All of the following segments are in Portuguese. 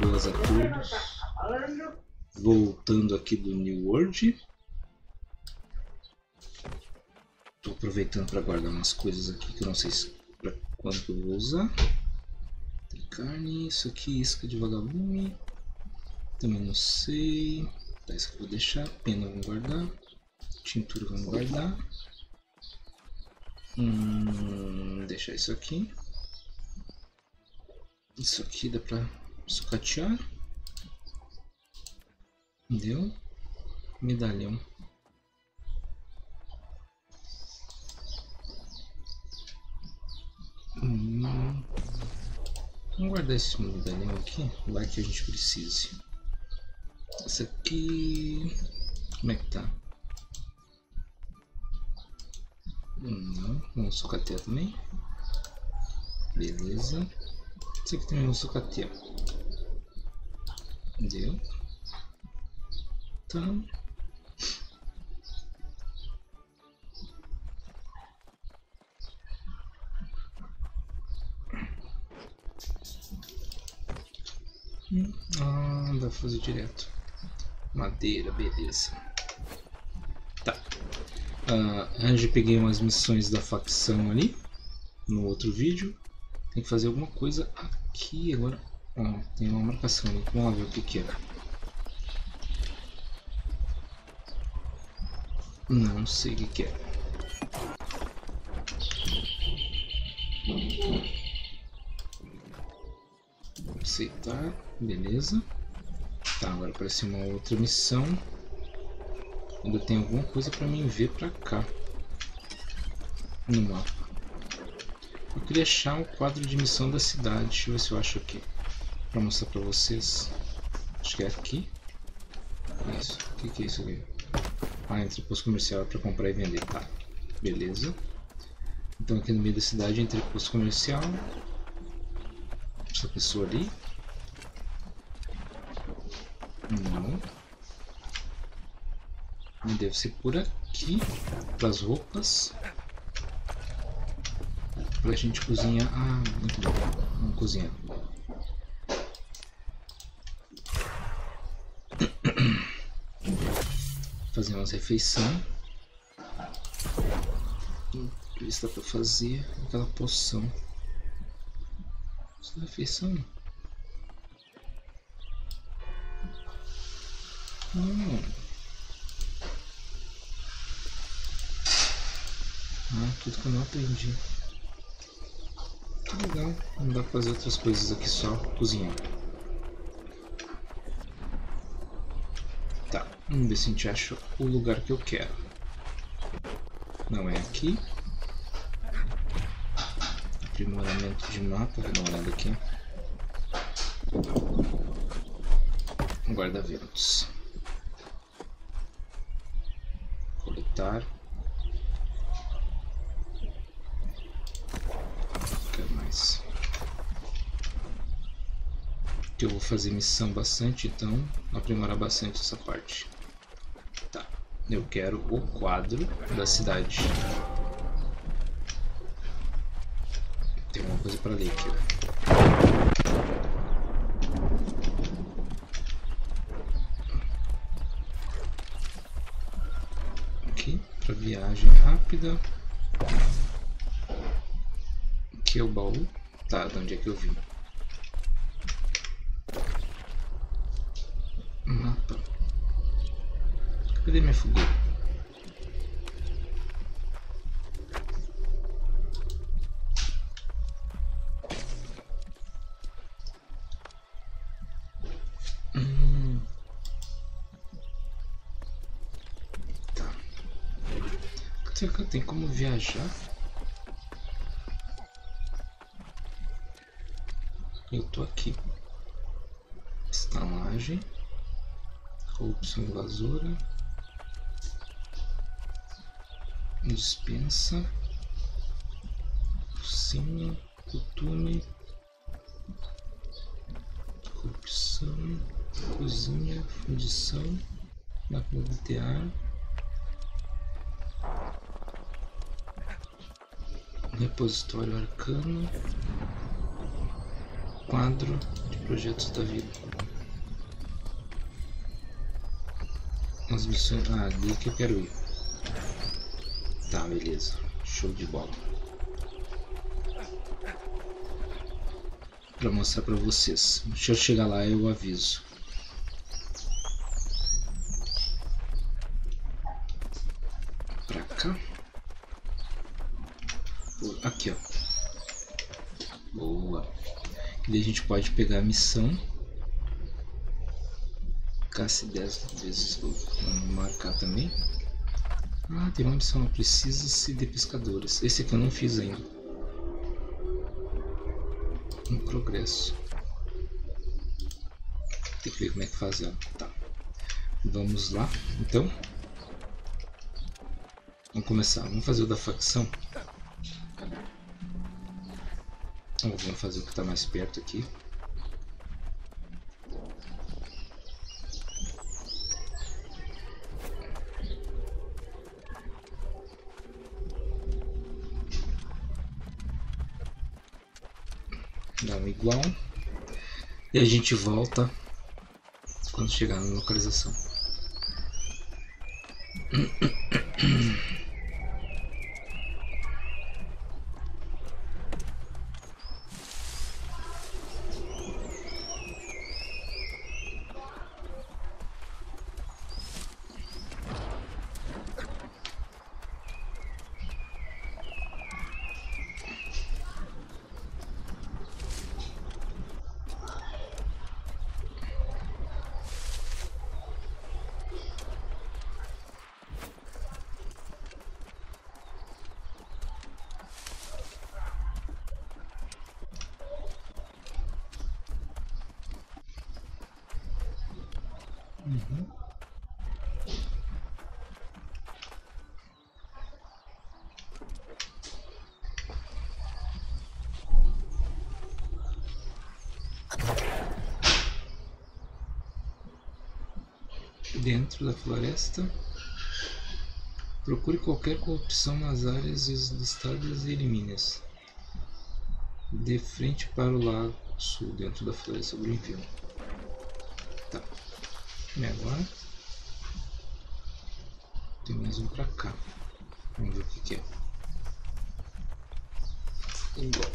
Boas a todos. Voltando aqui do New World. Estou aproveitando para guardar umas coisas aqui que eu não sei para quando eu vou usar. Tem carne, isso aqui, isca de vagalume. Também não sei. Tá, isso aqui eu vou deixar. Pena vamos guardar. Tintura vamos guardar. Hum, deixar isso aqui. Isso aqui dá pra sucatear. Deu. Medalhão. Vamos guardar esse medalhão aqui, vai que a gente precise. Essa aqui... Como é que tá? Não, vamos sucatear também. Beleza. Esse aqui também vamos sucatear. Deu. Então... Ah, dá pra fazer direto. Madeira, beleza. Tá. Ah, eu já peguei umas missões da facção ali. No outro vídeo. Tem que fazer alguma coisa aqui agora. Ó, tem uma marcação ali. Vamos lá ver o que, que é. Não sei o que, que é. Aceitar, beleza. Tá, agora aparece uma outra missão. Ainda tem alguma coisa para mim ver para cá. No mapa. Eu queria achar o quadro de missão da cidade. Deixa eu ver se eu acho aqui. Para mostrar para vocês. Acho que é aqui. Isso. O que, que é isso aqui? Ah, entreposto comercial é para comprar e vender. Tá. Beleza. Então aqui no meio da cidade, entreposto comercial. Essa pessoa ali. Não. Deve ser por aqui. Para as roupas. Para a gente cozinhar. Ah, muito bom. Vamos cozinhar. Fazer umas refeições. Ver se dá para fazer aquela poção. Essa refeição. Hum. Ah, tudo que eu não aprendi. Que legal. Não dá pra fazer outras coisas aqui só cozinhar. Tá, vamos ver se a gente acha o lugar que eu quero. Não é aqui. Aprimoramento de mapa, vou dar uma olhada aqui. Guarda-ventos. Coletar. Quero mais. Que eu vou fazer missão bastante, então aprimorar bastante essa parte. Eu quero o quadro da cidade. Tem uma coisa para ler aqui. Aqui, para viagem rápida. Aqui é o baú. Tá, de onde é que eu vim? Mapa. Cadê minha fogueira? Será que tenho como viajar? Eu tô aqui. Estalagem. Corrupção invasora. Dispensa. Focinha. Cotume. Corrupção. Cozinha. Fundição. Máquina de tear. Repositório arcano. quadro de projetos da vida. As missões. Ah, ali que eu quero ir. Beleza. Show de bola. Pra mostrar pra vocês. Deixa eu chegar lá e eu aviso. Pra cá. Aqui, ó. Boa. E a gente pode pegar a missão. Casse 10 vezes. Vamos marcar também. Ah, tem uma missão. Precisa-se de pescadores. Esse aqui eu não fiz ainda. Em progresso. Tem que ver como é que faz ela. Tá. Vamos lá, então. Vamos começar. Vamos fazer o da facção. Vamos fazer o que está mais perto aqui. Dá um igual. E a gente volta quando chegar na localização. Uhum. Dentro da floresta, procure qualquer corrupção nas áreas listadas e elimine-as. De frente para o lado sul, dentro da floresta Greenfield. E agora? Tem mais um pra cá. Vamos ver o que, que é. Igual.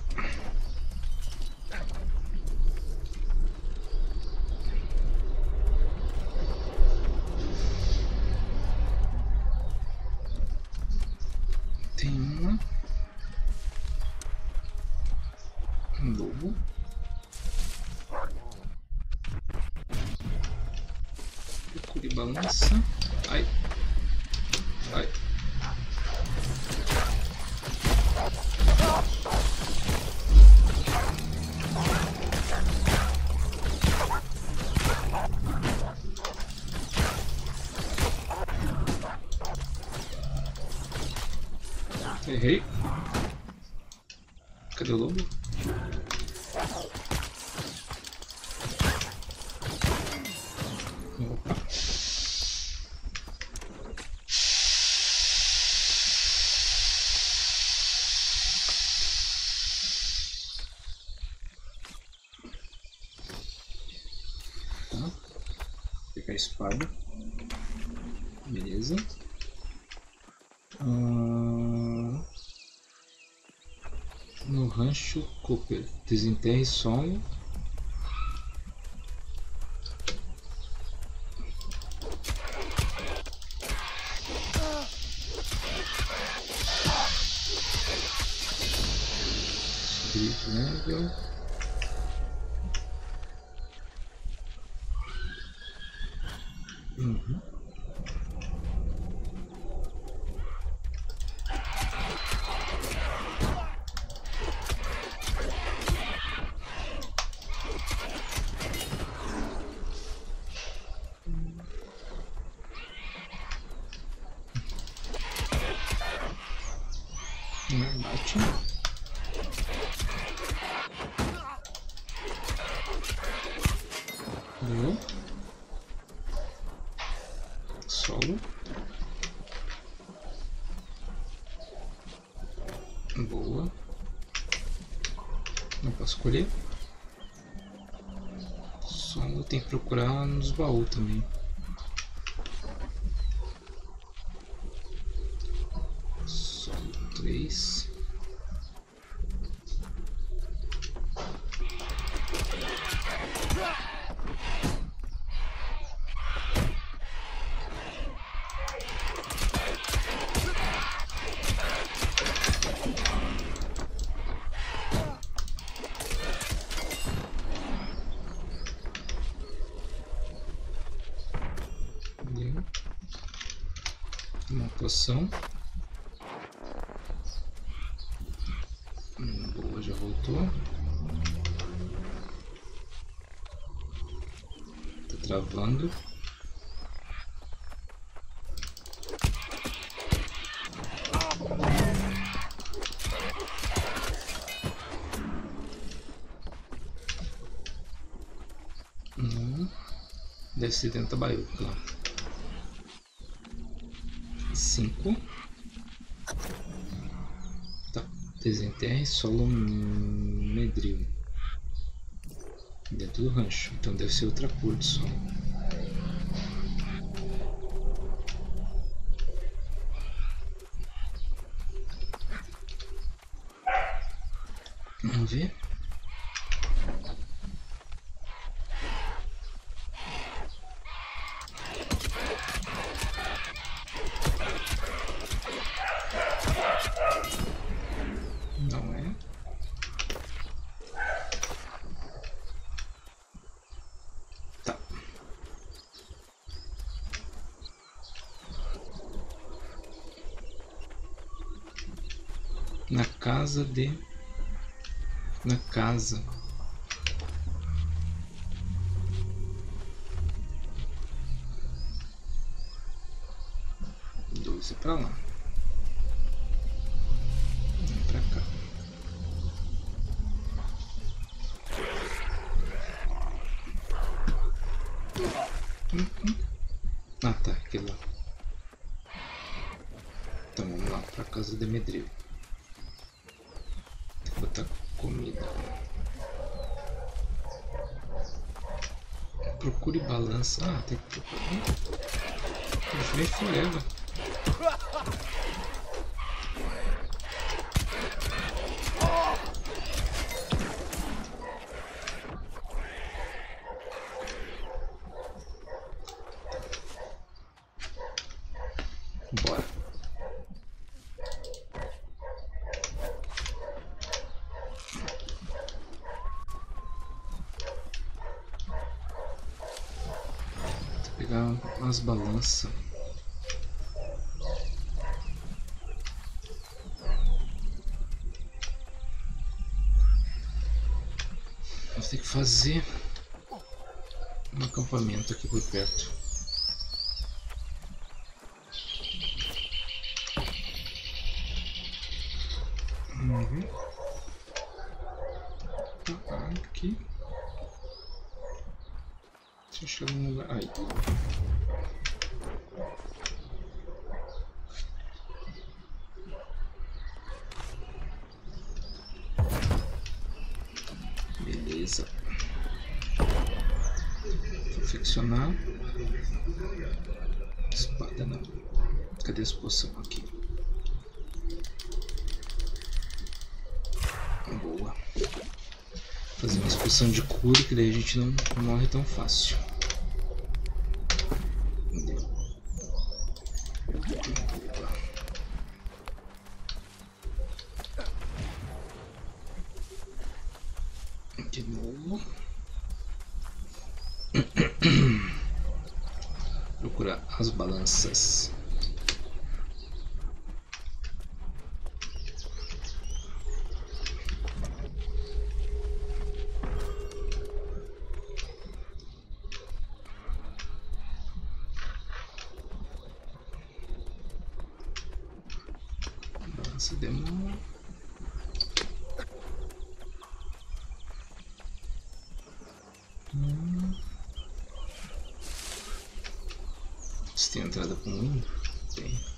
Balança. Ai. Ai. Errei. Cadê o lobo? Opa. Tá. Vou pegar a espada. Beleza. Ah, no rancho Desenterre solo. Spirit level. Uhum. solo. Boa. Não posso escolher. Solo tem que procurar nos baús também. Poção. Hum, Boa, já voltou. Tá travando. Não. Deve ser dentro da baiuca. Cinco. Tá. Desenterre solo medril. Dentro do rancho. Então deve ser outra cor de solo. Vamos ver. Não é. Tá. Na casa de. Na casa. Doze pra lá. Um pra cá. Uhum. Ah tá, aquele lá. Então vamos lá pra casa de Medril. Tem que botar comida. Procure Ah, tem que bem forever. Bora. Vou pegar umas balanças. Vou ter que fazer um acampamento aqui por perto. Uhum. Ah, aqui. Deixa eu chegar num lugar. Aí. Beleza. Confeccionar. Espada não. Cadê as poções aqui? Boa. Fazer uma expulsão de cura, que daí a gente não morre tão fácil. Deu. Boa. De novo. Procurar as balanças. Balança demora. Se tem entrada com um? Tem.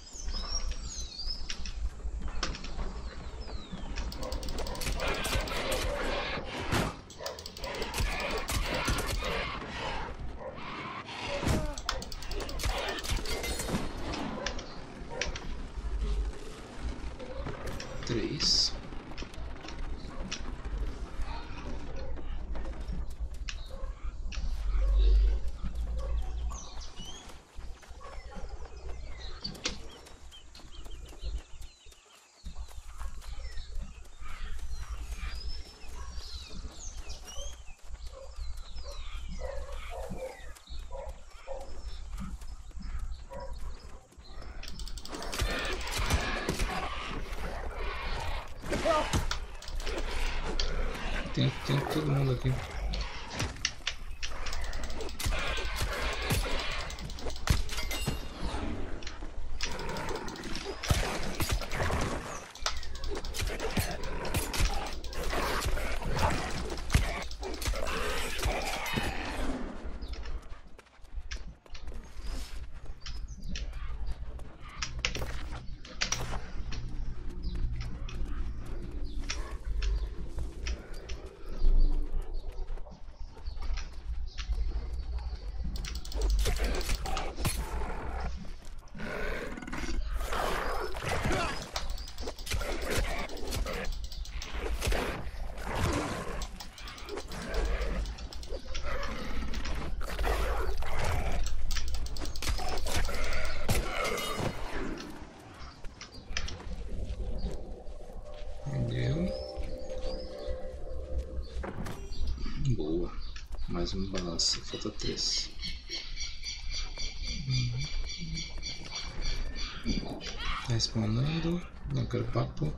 Tem, tem todo mundo aqui. Entendeu? Boa. Um balanço. Falta três. Tá respondendo. Não quero papo.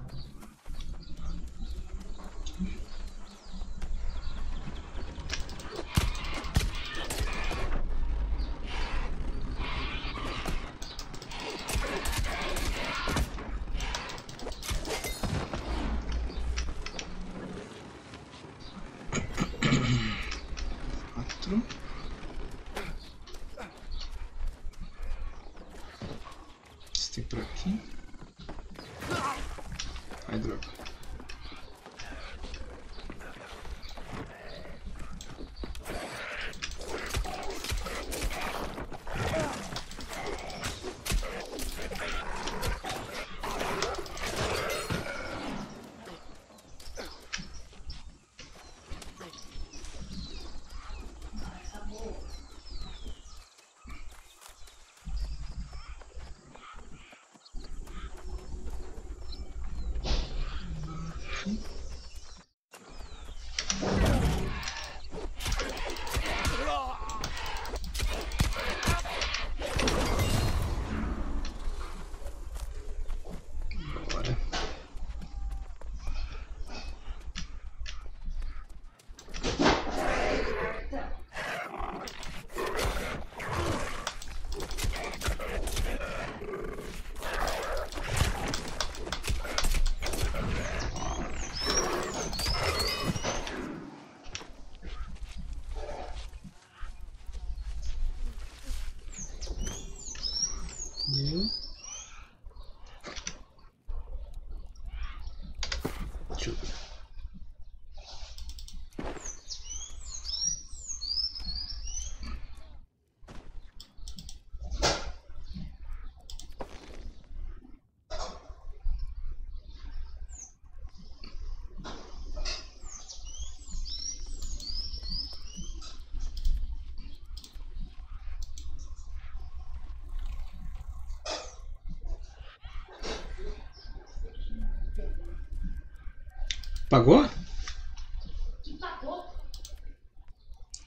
Apagou?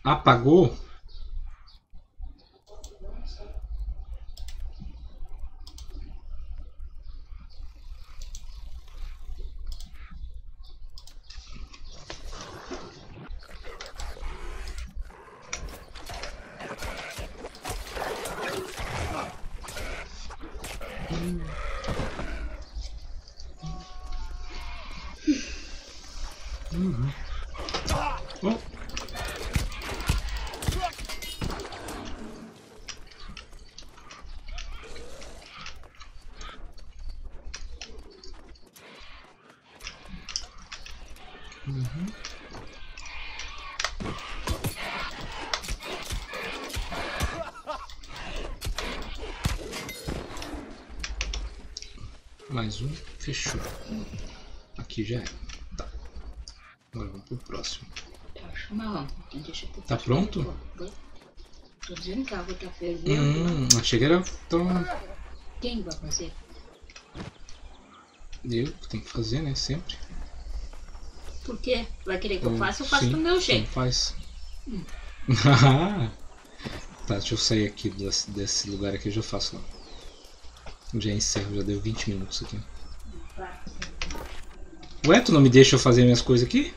Apagou? Uhum. Mais um, fechou. Aqui já é. Tá. Pro próximo. Eu Tá pronto? Tô dizendo que a água tá fervendo. Hum, achei que era tão. Quem vai fazer? Eu tenho que fazer, né? Sempre. Por quê? Vai querer que eu Hum, faça? Eu faço sim, do meu jeito. Faz. tá, deixa eu sair aqui desse, desse lugar aqui, eu já faço lá. Já encerro, já deu 20 minutos aqui. Ué, tu não me deixa eu fazer minhas coisas aqui?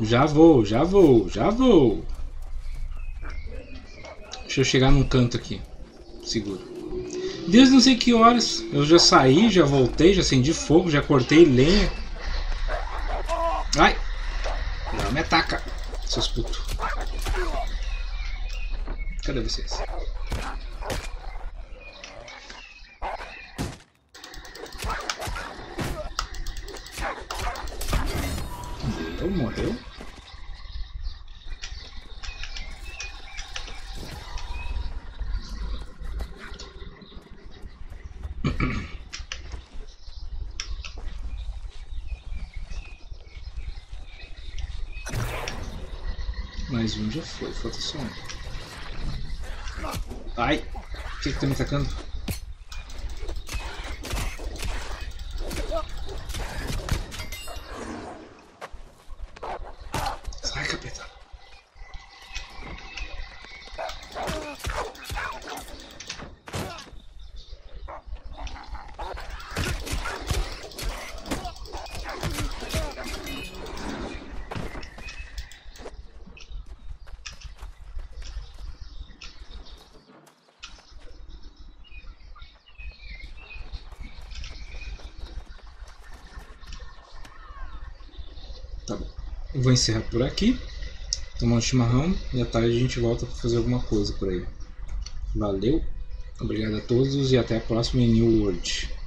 Já vou, já vou, já vou. Deixa eu chegar num canto aqui. Seguro. Deus não sei que horas. Eu já saí, já voltei, já acendi fogo, já cortei lenha. Ai! Não me ataca, seus putos. Cadê vocês? Deu, morreu. Um já foi, falta só um. Ai! O que, que tá me atacando? Vou encerrar por aqui. Tomar um chimarrão e à tarde a gente volta para fazer alguma coisa por aí. Valeu, obrigado a todos e até a próxima em New World.